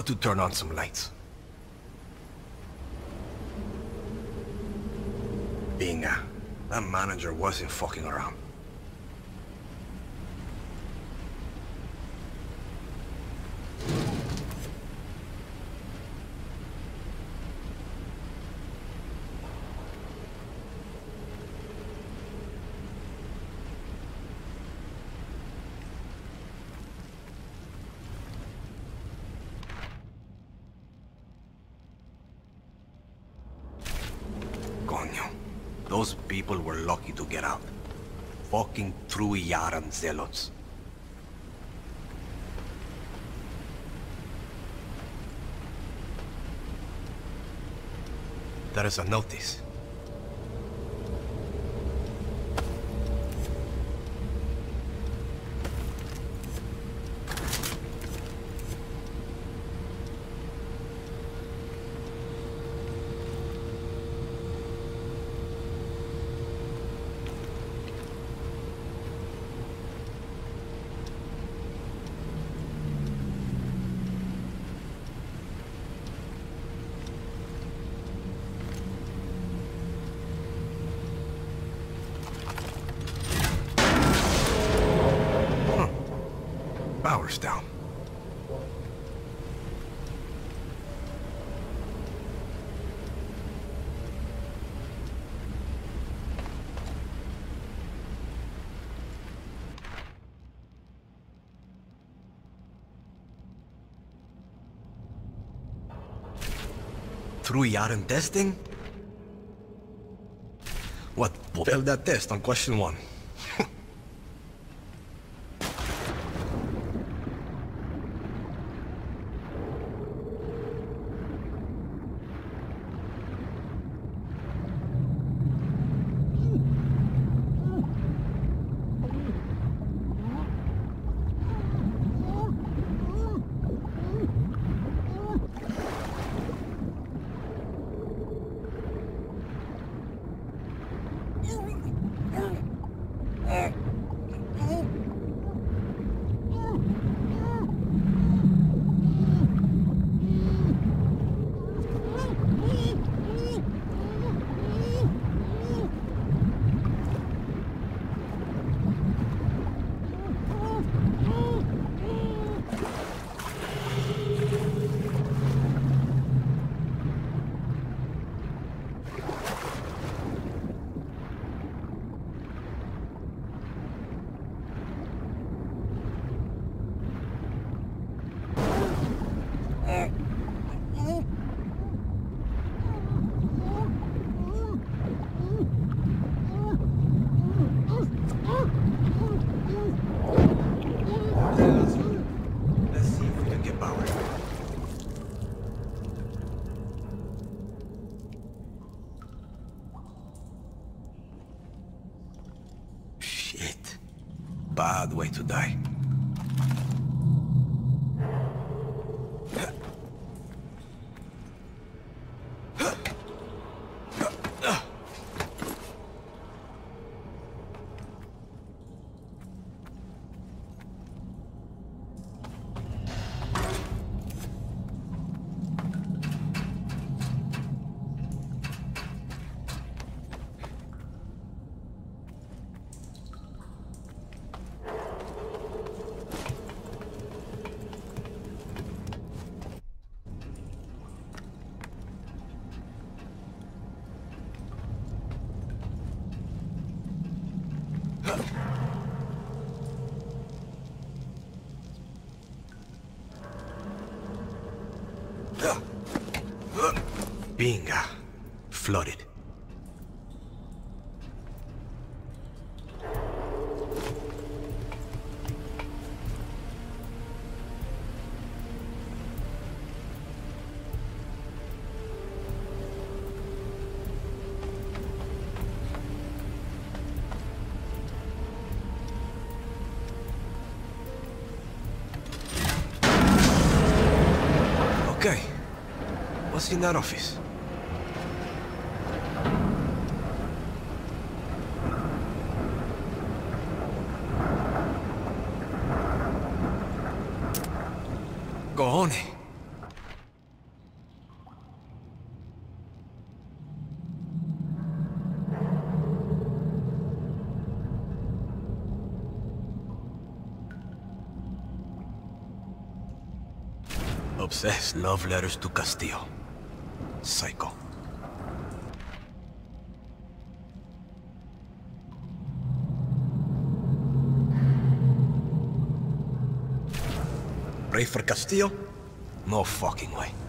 got to turn on some lights. Binga. That manager wasn't fucking around. Those people were lucky to get out. Fucking through Yaran zealots. There is a notice. Power's down. Through Yaran testing? What? Failed that test on question one. Bad way to die. Binga. Flooded. In that office. Cojones. Obsessed love letters to Castillo. Psycho. Pray for Castillo? No fucking way.